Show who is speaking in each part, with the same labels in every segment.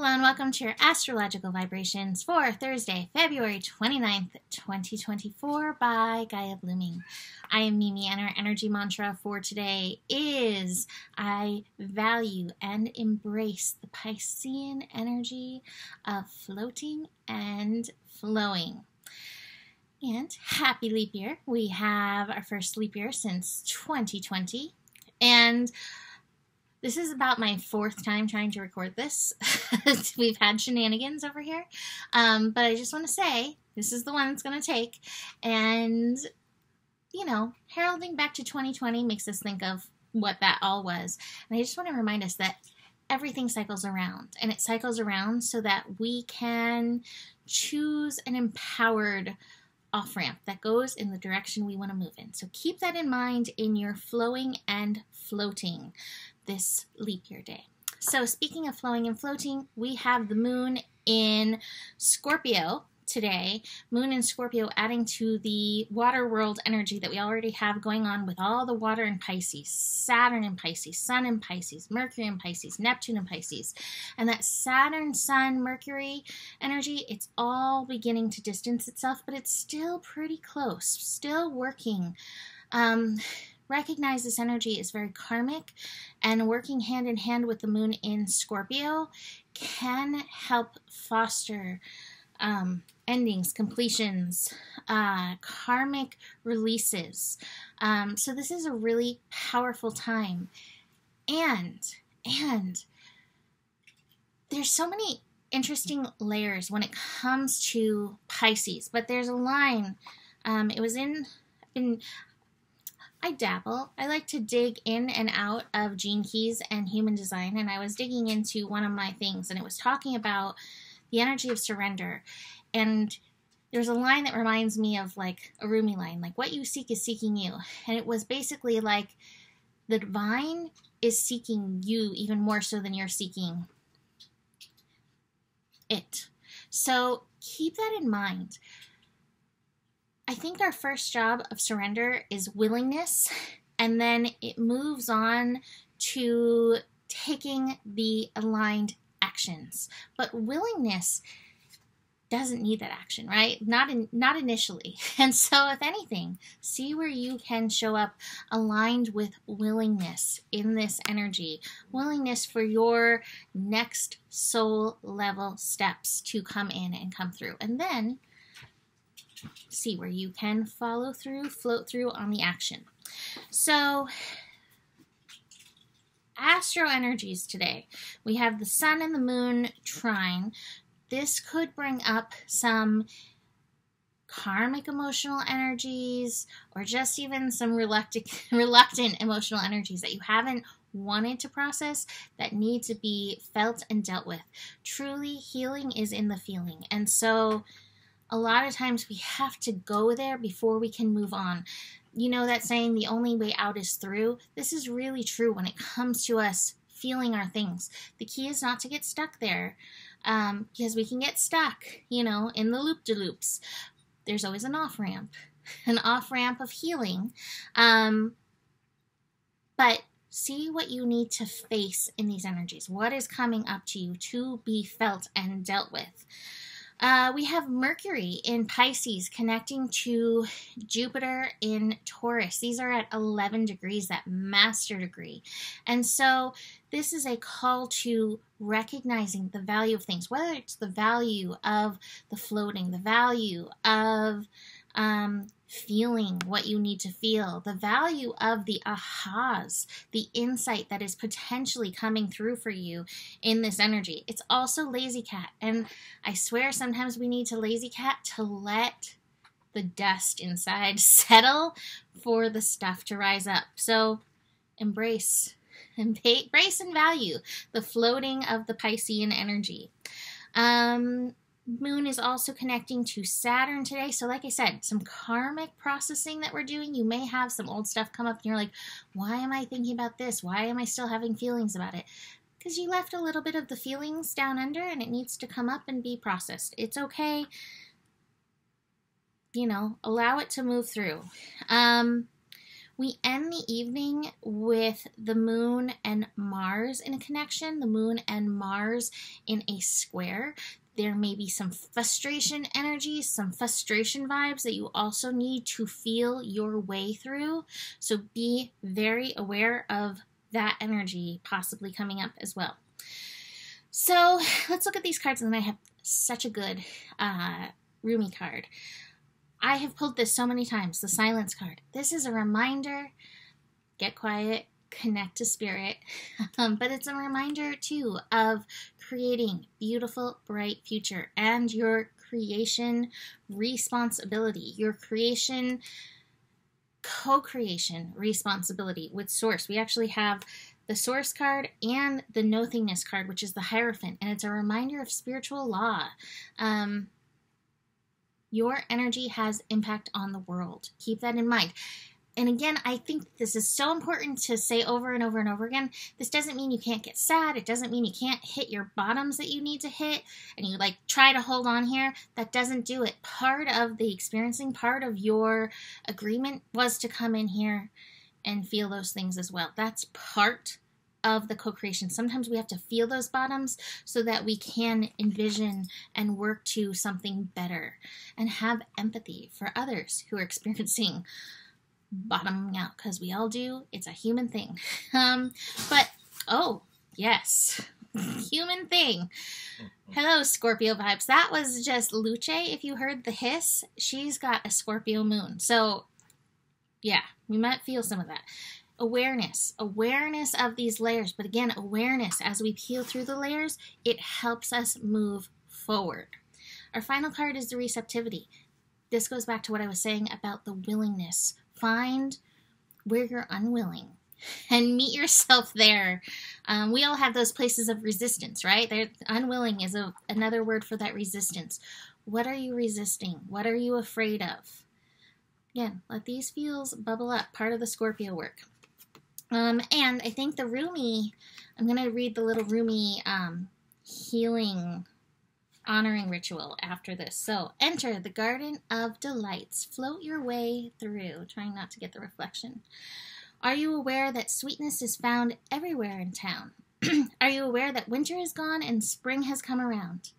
Speaker 1: Hello and welcome to your astrological vibrations for Thursday, February 29th, 2024 by Gaia Blooming. I am Mimi and our energy mantra for today is I value and embrace the Piscean energy of floating and flowing. And happy leap year. We have our first leap year since 2020. And this is about my fourth time trying to record this. We've had shenanigans over here. Um, but I just want to say this is the one it's going to take. And, you know, heralding back to 2020 makes us think of what that all was. And I just want to remind us that everything cycles around and it cycles around so that we can choose an empowered off ramp that goes in the direction we want to move in. So keep that in mind in your flowing and floating this leap year day. So, speaking of flowing and floating, we have the moon in Scorpio today. Moon in Scorpio adding to the water world energy that we already have going on with all the water in Pisces, Saturn in Pisces, Sun in Pisces, Mercury in Pisces, Neptune in Pisces. And that Saturn, Sun, Mercury energy, it's all beginning to distance itself, but it's still pretty close, still working. Um, recognize this energy is very karmic and working hand in hand with the moon in Scorpio can help foster um, endings, completions, uh, karmic releases. Um, so this is a really powerful time. And, and there's so many interesting layers when it comes to Pisces, but there's a line. Um, it was in, in I dabble. I like to dig in and out of Gene Keys and human design, and I was digging into one of my things, and it was talking about the energy of surrender. And there's a line that reminds me of like a Rumi line, like what you seek is seeking you. And it was basically like the divine is seeking you even more so than you're seeking it. So keep that in mind. I think our first job of surrender is willingness, and then it moves on to taking the aligned actions. But willingness doesn't need that action, right? Not in, not initially. And so if anything, see where you can show up aligned with willingness in this energy. Willingness for your next soul level steps to come in and come through. And then see where you can follow through, float through on the action. So, astro energies today. We have the sun and the moon trine. This could bring up some karmic emotional energies or just even some reluctant reluctant emotional energies that you haven't wanted to process that need to be felt and dealt with. Truly healing is in the feeling. And so a lot of times we have to go there before we can move on. You know that saying, the only way out is through? This is really true when it comes to us feeling our things. The key is not to get stuck there um, because we can get stuck, you know, in the loop de loops. There's always an off ramp, an off ramp of healing. Um, but see what you need to face in these energies. What is coming up to you to be felt and dealt with? Uh, we have Mercury in Pisces connecting to Jupiter in Taurus. These are at 11 degrees, that master degree. And so this is a call to recognizing the value of things, whether it's the value of the floating, the value of um, feeling what you need to feel, the value of the ahas, the insight that is potentially coming through for you in this energy. It's also lazy cat. And I swear sometimes we need to lazy cat to let the dust inside settle for the stuff to rise up. So embrace, embrace and value the floating of the Piscean energy. Um, moon is also connecting to Saturn today. So, like I said, some karmic processing that we're doing. You may have some old stuff come up and you're like, why am I thinking about this? Why am I still having feelings about it? Because you left a little bit of the feelings down under and it needs to come up and be processed. It's okay. You know, allow it to move through. Um, We end the evening with the moon and Mars in a connection, the moon and Mars in a square. There may be some frustration energy, some frustration vibes that you also need to feel your way through. So be very aware of that energy possibly coming up as well. So let's look at these cards, and then I have such a good uh, Rumi card. I have pulled this so many times, the silence card. This is a reminder get quiet, connect to spirit, um, but it's a reminder too of creating beautiful, bright future and your creation responsibility, your creation co-creation responsibility with source. We actually have the source card and the nothingness card, which is the Hierophant, and it's a reminder of spiritual law. Um, your energy has impact on the world. Keep that in mind. And again, I think this is so important to say over and over and over again. This doesn't mean you can't get sad. It doesn't mean you can't hit your bottoms that you need to hit and you like try to hold on here. That doesn't do it. Part of the experiencing, part of your agreement was to come in here and feel those things as well. That's part of the co creation. Sometimes we have to feel those bottoms so that we can envision and work to something better and have empathy for others who are experiencing bottoming out because we all do. It's a human thing. Um, but oh, yes. human thing. Hello, Scorpio vibes. That was just Luce. If you heard the hiss, she's got a Scorpio moon. So, yeah, we might feel some of that awareness, awareness of these layers. But again, awareness as we peel through the layers, it helps us move forward. Our final card is the receptivity. This goes back to what I was saying about the willingness. Find where you're unwilling and meet yourself there. Um, we all have those places of resistance, right? They're, unwilling is a, another word for that resistance. What are you resisting? What are you afraid of? Again, let these feels bubble up, part of the Scorpio work. Um, and I think the Rumi, I'm going to read the little Rumi um, healing honoring ritual after this. So enter the Garden of Delights. Float your way through, trying not to get the reflection. Are you aware that sweetness is found everywhere in town? Are you aware that winter is gone and spring has come around?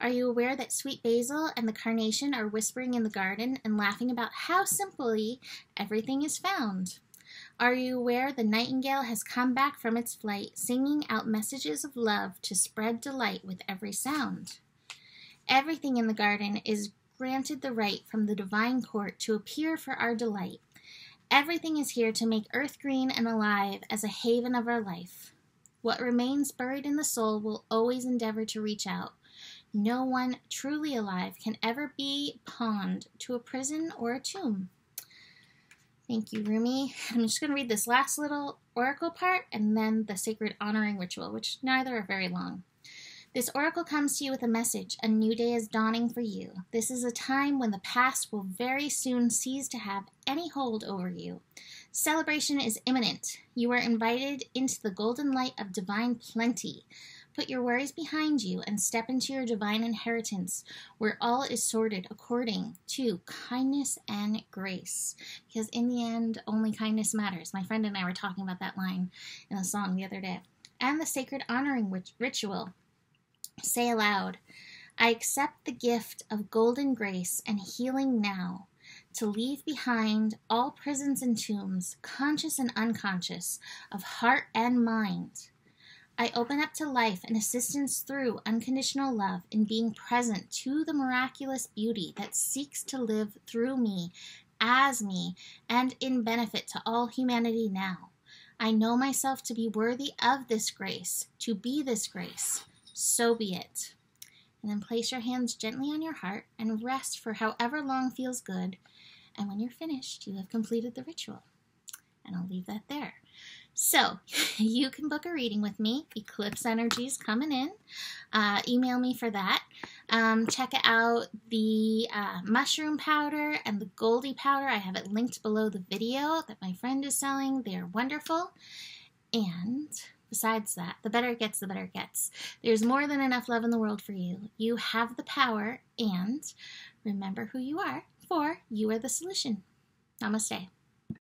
Speaker 1: Are you aware that sweet basil and the carnation are whispering in the garden and laughing about how simply everything is found? Are you aware the nightingale has come back from its flight, singing out messages of love to spread delight with every sound? Everything in the garden is granted the right from the divine court to appear for our delight. Everything is here to make earth green and alive as a haven of our life. What remains buried in the soul will always endeavor to reach out. No one truly alive can ever be pawned to a prison or a tomb. Thank you, Rumi. I'm just going to read this last little oracle part and then the sacred honoring ritual, which neither are very long. This oracle comes to you with a message. A new day is dawning for you. This is a time when the past will very soon cease to have any hold over you. Celebration is imminent. You are invited into the golden light of divine plenty. Put your worries behind you and step into your divine inheritance, where all is sorted according to kindness and grace. Because in the end, only kindness matters. My friend and I were talking about that line in a song the other day. And the sacred honoring ritual. Say aloud, I accept the gift of golden grace and healing now to leave behind all prisons and tombs, conscious and unconscious, of heart and mind. I open up to life and assistance through unconditional love in being present to the miraculous beauty that seeks to live through me, as me, and in benefit to all humanity now. I know myself to be worthy of this grace, to be this grace. So be it. And then place your hands gently on your heart and rest for however long feels good. And when you're finished, you have completed the ritual. And I'll leave that there. So you can book a reading with me. Eclipse Energies coming in. Uh, email me for that. Um, check out the uh, mushroom powder and the Goldie powder. I have it linked below the video that my friend is selling. They're wonderful. And besides that, the better it gets, the better it gets. There's more than enough love in the world for you. You have the power, and remember who you are, for you are the solution. Namaste.